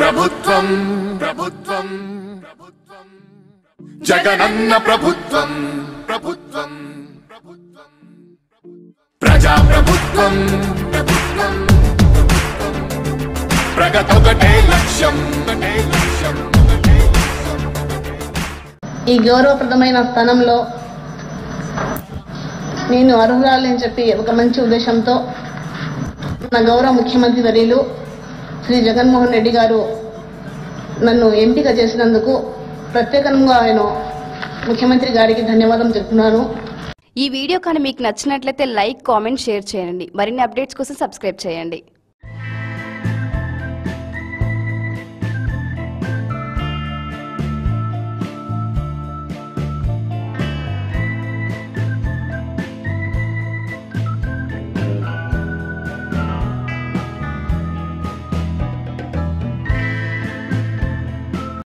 ప్రభుత్వం ప్రభుత్వం. ప్రభుత్వం జగనన్న ప్రభుత్వం ప్రభుత్వం ప్రభుత్వం. ప్రజా ప్రభుత్వం ప్రభుత్వం. ప్రగతొకటే లక్ష్యం ఒకటే లక్ష్యం ఈ గౌరవప్రదమైన స్థానంలో నేను అర్హురాలని చెప్పి ఒక మంచి ఉద్దేశంతో నా గౌరవ ముఖ్యమంత్రి వర్యులు శ్రీ జగన్మోహన్ రెడ్డి గారు నన్ను ఎంపిక చేసినందుకు ప్రత్యేకంగా ఆయన ముఖ్యమంత్రి గారికి ధన్యవాదం చెప్తున్నాను. ఈ వీడియో కానీ మీకు నచ్చినట్లయితే లైక్ కామెంట్ షేర్ చేయండి. మరిన్ని అప్డేట్స్ కోసం సబ్స్క్రైబ్ చేయండి.